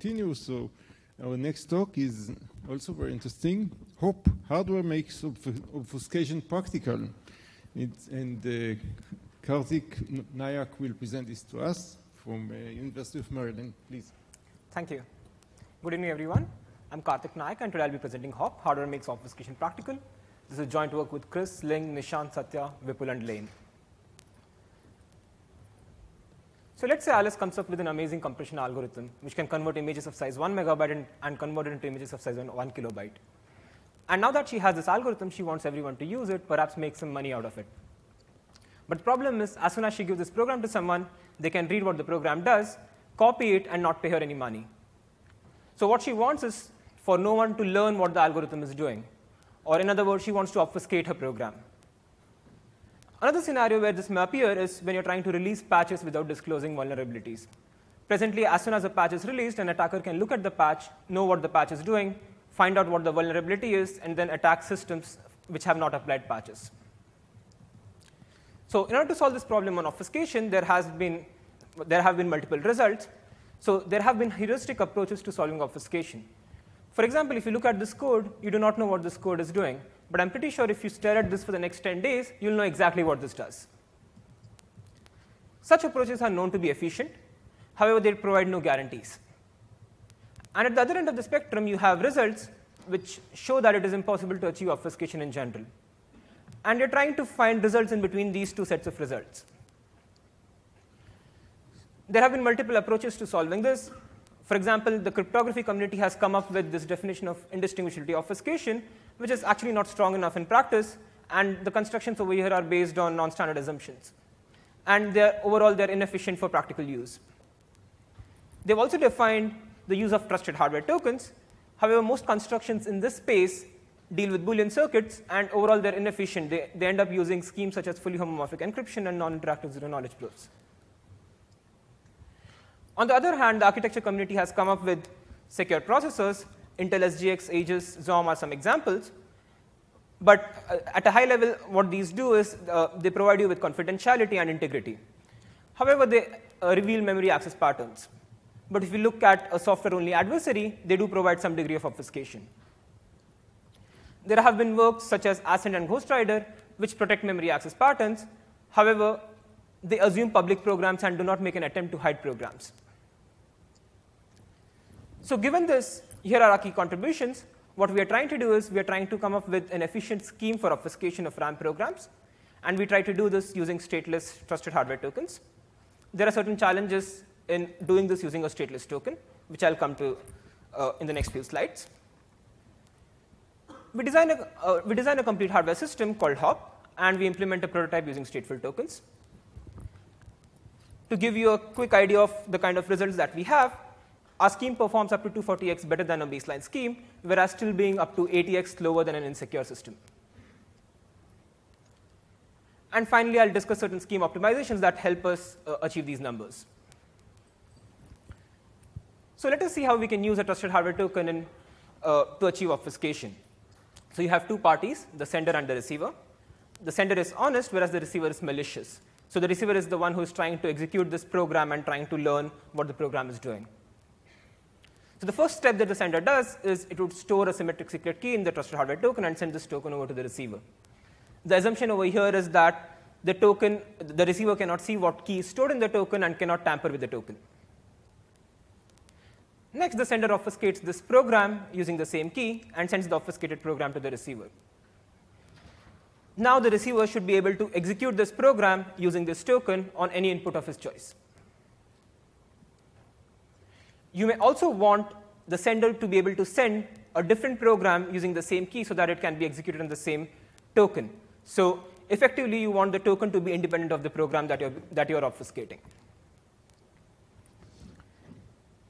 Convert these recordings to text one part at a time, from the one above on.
continue. So our next talk is also very interesting. HOP, hardware makes obfuscation practical. It's, and uh, Kartik Nayak will present this to us from uh, University of Maryland. Please. Thank you. Good evening, everyone. I'm Kartik Nayak, and today I'll be presenting HOP, Hardware Makes Obfuscation Practical. This is joint work with Chris, Ling, Nishant, Satya, Vipul, and Lane. So let's say Alice comes up with an amazing compression algorithm which can convert images of size 1 megabyte and, and convert it into images of size 1, 1 kilobyte. And now that she has this algorithm, she wants everyone to use it, perhaps make some money out of it. But the problem is, as soon as she gives this program to someone, they can read what the program does, copy it, and not pay her any money. So what she wants is for no one to learn what the algorithm is doing. Or in other words, she wants to obfuscate her program. Another scenario where this may appear is when you're trying to release patches without disclosing vulnerabilities. Presently, as soon as a patch is released, an attacker can look at the patch, know what the patch is doing, find out what the vulnerability is, and then attack systems which have not applied patches. So in order to solve this problem on obfuscation, there, has been, there have been multiple results. So there have been heuristic approaches to solving obfuscation. For example, if you look at this code, you do not know what this code is doing but I'm pretty sure if you stare at this for the next 10 days, you'll know exactly what this does. Such approaches are known to be efficient. However, they provide no guarantees. And at the other end of the spectrum, you have results which show that it is impossible to achieve obfuscation in general. And you're trying to find results in between these two sets of results. There have been multiple approaches to solving this. For example, the cryptography community has come up with this definition of indistinguishability obfuscation, which is actually not strong enough in practice, and the constructions over here are based on non-standard assumptions. And they're, overall, they're inefficient for practical use. They've also defined the use of trusted hardware tokens. However, most constructions in this space deal with Boolean circuits, and overall, they're inefficient. They, they end up using schemes such as fully homomorphic encryption and non-interactive zero-knowledge proofs. On the other hand, the architecture community has come up with secure processors Intel SGX, Aegis, XOM are some examples. But uh, at a high level, what these do is uh, they provide you with confidentiality and integrity. However, they uh, reveal memory access patterns. But if you look at a software-only adversary, they do provide some degree of obfuscation. There have been works such as Ascend and GhostRider, which protect memory access patterns. However, they assume public programs and do not make an attempt to hide programs. So given this, here are our key contributions. What we are trying to do is we are trying to come up with an efficient scheme for obfuscation of RAM programs. And we try to do this using stateless trusted hardware tokens. There are certain challenges in doing this using a stateless token, which I'll come to uh, in the next few slides. We design, a, uh, we design a complete hardware system called HOP, and we implement a prototype using stateful tokens. To give you a quick idea of the kind of results that we have, our scheme performs up to 240x better than a baseline scheme, whereas still being up to 80x slower than an insecure system. And finally, I'll discuss certain scheme optimizations that help us uh, achieve these numbers. So let us see how we can use a trusted hardware token in, uh, to achieve obfuscation. So you have two parties, the sender and the receiver. The sender is honest, whereas the receiver is malicious. So the receiver is the one who is trying to execute this program and trying to learn what the program is doing. So the first step that the sender does is it would store a symmetric secret key in the trusted hardware token and send this token over to the receiver. The assumption over here is that the token, the receiver cannot see what key is stored in the token and cannot tamper with the token. Next, the sender obfuscates this program using the same key and sends the obfuscated program to the receiver. Now the receiver should be able to execute this program using this token on any input of his choice. You may also want the sender to be able to send a different program using the same key so that it can be executed on the same token. So effectively, you want the token to be independent of the program that you're, that you're obfuscating.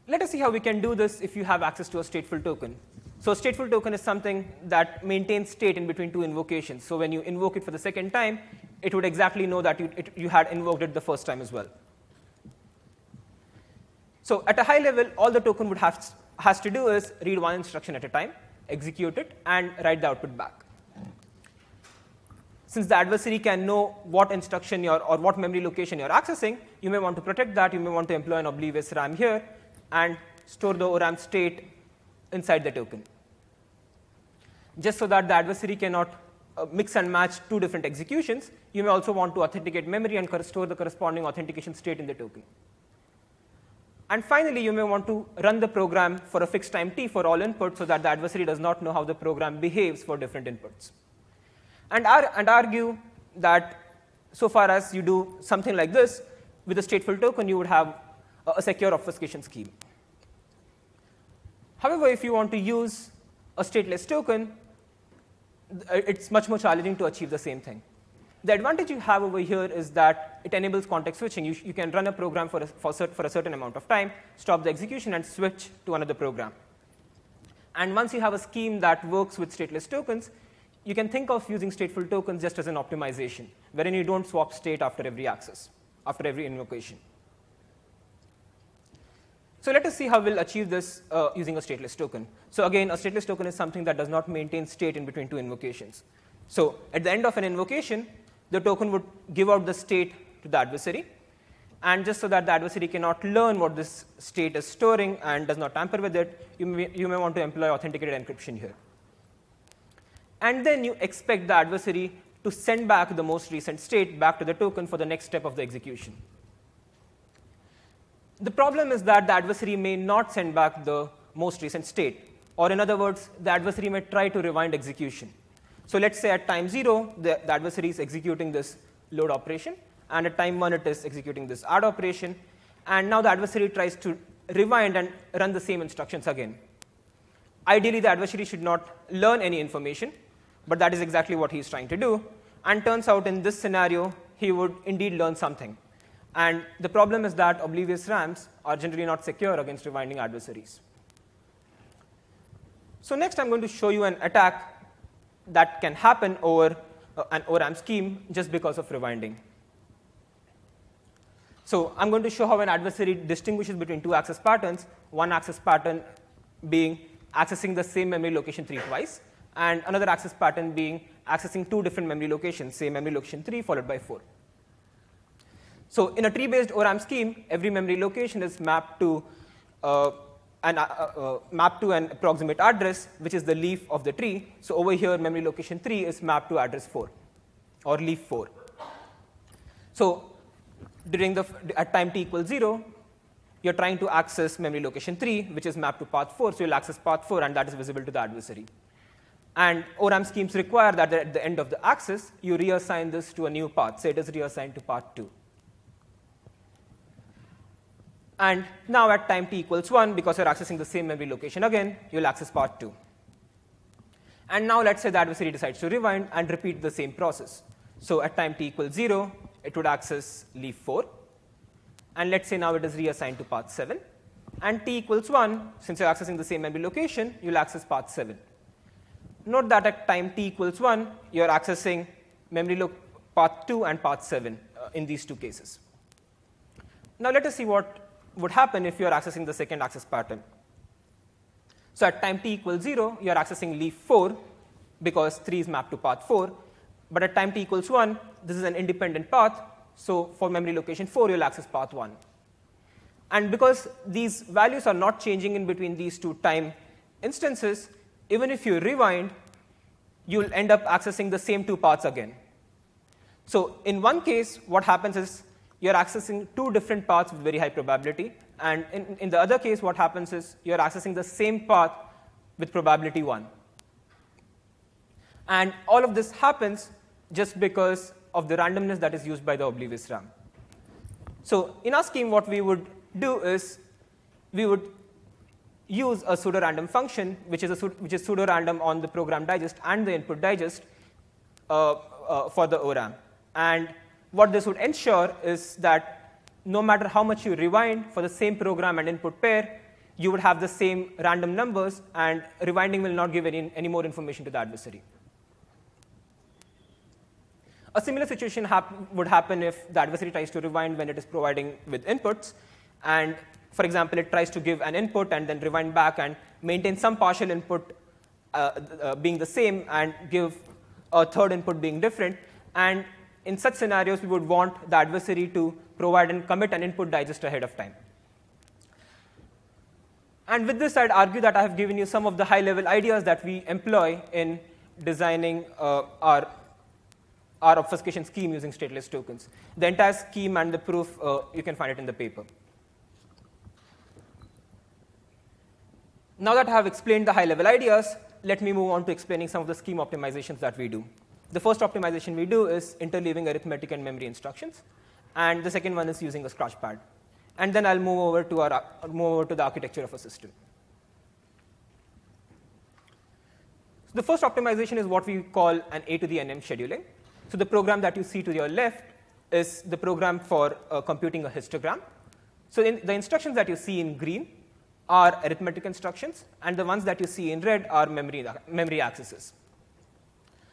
Let us see how we can do this if you have access to a stateful token. So a stateful token is something that maintains state in between two invocations. So when you invoke it for the second time, it would exactly know that you, it, you had invoked it the first time as well. So at a high level, all the token would have has to do is read one instruction at a time, execute it, and write the output back. Since the adversary can know what instruction you're, or what memory location you're accessing, you may want to protect that. You may want to employ an oblivious RAM here and store the ORAM state inside the token. Just so that the adversary cannot uh, mix and match two different executions, you may also want to authenticate memory and store the corresponding authentication state in the token. And finally, you may want to run the program for a fixed time t for all inputs so that the adversary does not know how the program behaves for different inputs. And, ar and argue that so far as you do something like this, with a stateful token, you would have a secure obfuscation scheme. However, if you want to use a stateless token, it's much more challenging to achieve the same thing. The advantage you have over here is that it enables context switching. You, you can run a program for a, for, cert, for a certain amount of time, stop the execution, and switch to another program. And once you have a scheme that works with stateless tokens, you can think of using stateful tokens just as an optimization, wherein you don't swap state after every access, after every invocation. So let us see how we'll achieve this uh, using a stateless token. So again, a stateless token is something that does not maintain state in between two invocations. So at the end of an invocation, the token would give out the state to the adversary. And just so that the adversary cannot learn what this state is storing and does not tamper with it, you may, you may want to employ authenticated encryption here. And then you expect the adversary to send back the most recent state back to the token for the next step of the execution. The problem is that the adversary may not send back the most recent state. Or in other words, the adversary may try to rewind execution. So let's say at time 0, the, the adversary is executing this load operation, and at time 1, it is executing this add operation. And now the adversary tries to rewind and run the same instructions again. Ideally, the adversary should not learn any information, but that is exactly what he is trying to do. And turns out in this scenario, he would indeed learn something. And the problem is that oblivious RAMs are generally not secure against rewinding adversaries. So next, I'm going to show you an attack that can happen over uh, an ORAM scheme just because of rewinding. So I'm going to show how an adversary distinguishes between two access patterns, one access pattern being accessing the same memory location 3 twice, and another access pattern being accessing two different memory locations, say memory location 3 followed by 4. So in a tree-based ORAM scheme, every memory location is mapped to uh, an, uh, uh, map to an approximate address, which is the leaf of the tree. So over here, memory location 3 is mapped to address 4 or leaf 4. So during the at time t equals 0, you're trying to access memory location 3, which is mapped to path 4. So you'll access path 4, and that is visible to the adversary. And ORAM schemes require that at the end of the access, you reassign this to a new path. Say it is reassigned to path 2. And now at time t equals 1, because you're accessing the same memory location again, you'll access part 2. And now let's say the adversary decides to rewind and repeat the same process. So at time t equals 0, it would access leaf 4. And let's say now it is reassigned to path 7. And t equals 1, since you're accessing the same memory location, you'll access path 7. Note that at time t equals 1, you're accessing memory path 2 and path 7 uh, in these two cases. Now let us see what would happen if you are accessing the second access pattern. So at time t equals 0, you are accessing leaf 4 because 3 is mapped to path 4. But at time t equals 1, this is an independent path. So for memory location 4, you'll access path 1. And because these values are not changing in between these two time instances, even if you rewind, you'll end up accessing the same two paths again. So in one case, what happens is you're accessing two different paths with very high probability. And in, in the other case, what happens is you're accessing the same path with probability 1. And all of this happens just because of the randomness that is used by the oblivious RAM. So in our scheme, what we would do is we would use a pseudo-random function, which is, a, which is pseudo-random on the program digest and the input digest uh, uh, for the ORAM. And what this would ensure is that no matter how much you rewind for the same program and input pair, you would have the same random numbers, and rewinding will not give any, any more information to the adversary. A similar situation hap would happen if the adversary tries to rewind when it is providing with inputs. And for example, it tries to give an input and then rewind back and maintain some partial input uh, uh, being the same and give a third input being different. And in such scenarios, we would want the adversary to provide and commit an input digest ahead of time. And with this, I'd argue that I have given you some of the high-level ideas that we employ in designing uh, our, our obfuscation scheme using stateless tokens. The entire scheme and the proof, uh, you can find it in the paper. Now that I have explained the high-level ideas, let me move on to explaining some of the scheme optimizations that we do. The first optimization we do is interleaving arithmetic and memory instructions, and the second one is using a scratch pad. And then I'll move over to, our, move over to the architecture of a system. So the first optimization is what we call an A to the NM scheduling. So the program that you see to your left is the program for uh, computing a histogram. So in the instructions that you see in green are arithmetic instructions, and the ones that you see in red are memory, memory accesses.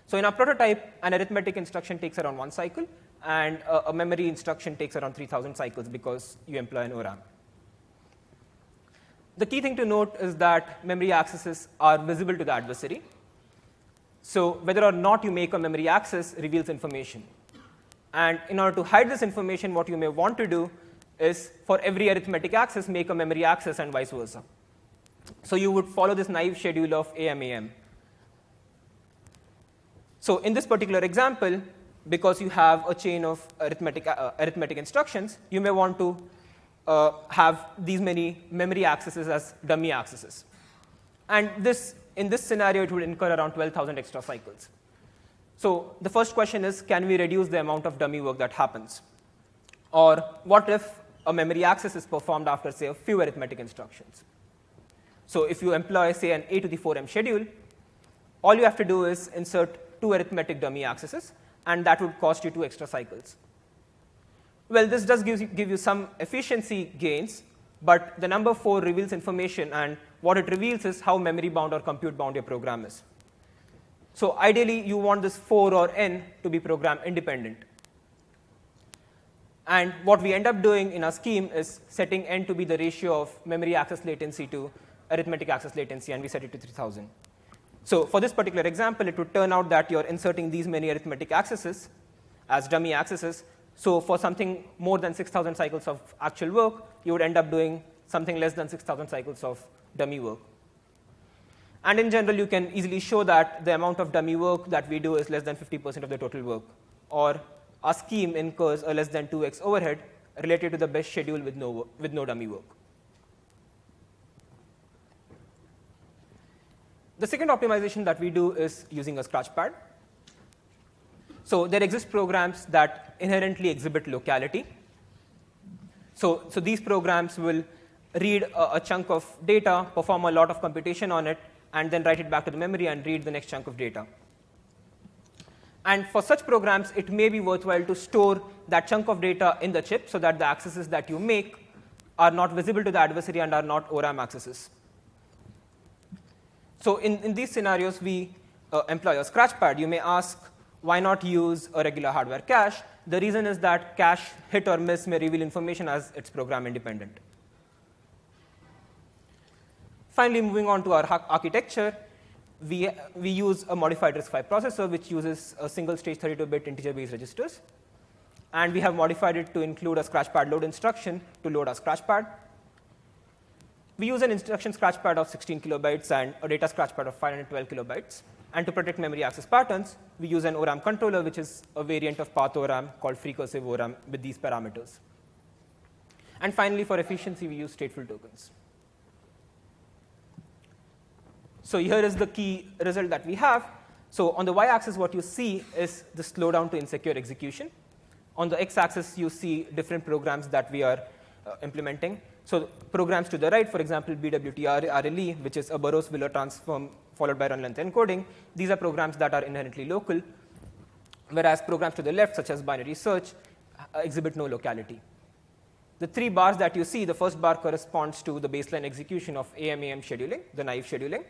So in our prototype, an arithmetic instruction takes around one cycle, and a, a memory instruction takes around 3,000 cycles because you employ an ORAM. The key thing to note is that memory accesses are visible to the adversary. So whether or not you make a memory access reveals information. And in order to hide this information, what you may want to do is for every arithmetic access, make a memory access and vice versa. So you would follow this naive schedule of AMAM. So in this particular example, because you have a chain of arithmetic, uh, arithmetic instructions, you may want to uh, have these many memory accesses as dummy accesses. And this, in this scenario, it would incur around 12,000 extra cycles. So the first question is, can we reduce the amount of dummy work that happens? Or what if a memory access is performed after, say, a few arithmetic instructions? So if you employ, say, an A to the 4m schedule, all you have to do is insert two arithmetic dummy accesses, and that would cost you two extra cycles. Well, this does give you, give you some efficiency gains, but the number 4 reveals information, and what it reveals is how memory bound or compute bound your program is. So ideally, you want this 4 or n to be program independent. And what we end up doing in our scheme is setting n to be the ratio of memory access latency to arithmetic access latency, and we set it to 3000. So for this particular example, it would turn out that you're inserting these many arithmetic accesses as dummy accesses. So for something more than 6,000 cycles of actual work, you would end up doing something less than 6,000 cycles of dummy work. And in general, you can easily show that the amount of dummy work that we do is less than 50% of the total work. Or our scheme incurs a less than 2x overhead related to the best schedule with no, with no dummy work. The second optimization that we do is using a scratchpad. So there exist programs that inherently exhibit locality. So, so these programs will read a, a, chunk of data, perform a lot of computation on it, and then write it back to the memory and read the next chunk of data. And for such programs, it may be worthwhile to store that chunk of data in the chip so that the accesses that you make are not visible to the adversary and are not ORAM accesses. So in, in these scenarios, we uh, employ a scratchpad. You may ask, why not use a regular hardware cache? The reason is that cache hit or miss may reveal information as it's program independent. Finally, moving on to our architecture, we, we use a modified RISC-V processor, which uses a single-stage 32-bit integer-based registers. And we have modified it to include a scratchpad load instruction to load our scratchpad. We use an instruction scratch pad of 16 kilobytes and a data scratch pad of 512 kilobytes. And to protect memory access patterns, we use an ORAM controller, which is a variant of path ORAM called recursive ORAM with these parameters. And finally, for efficiency, we use stateful tokens. So here is the key result that we have. So on the y-axis, what you see is the slowdown to insecure execution. On the x-axis, you see different programs that we are uh, implementing. So programs to the right, for example, BWT RLE, which is a Burrows-Wheeler transform followed by run length encoding, these are programs that are inherently local, whereas programs to the left, such as binary search, uh, exhibit no locality. The three bars that you see, the first bar corresponds to the baseline execution of AMAM scheduling, the naive scheduling.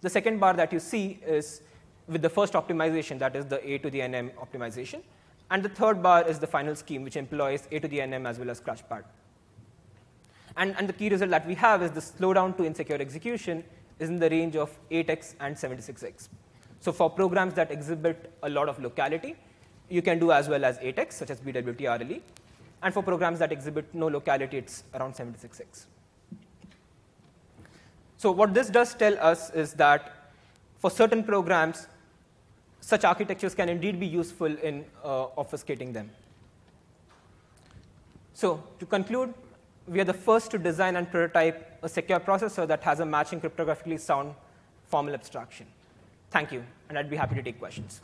The second bar that you see is with the first optimization, that is the A to the NM optimization. And the third bar is the final scheme, which employs A to the NM as well as crash scratchpad. And, and the key result that we have is the slowdown to insecure execution is in the range of 8x and 76x. So for programs that exhibit a lot of locality, you can do as well as 8x, such as BWT RLE. And for programs that exhibit no locality, it's around 76x. So what this does tell us is that for certain programs, such architectures can indeed be useful in uh, obfuscating them. So to conclude, we are the first to design and prototype a secure processor that has a matching cryptographically sound formal abstraction. Thank you, and I'd be happy to take questions.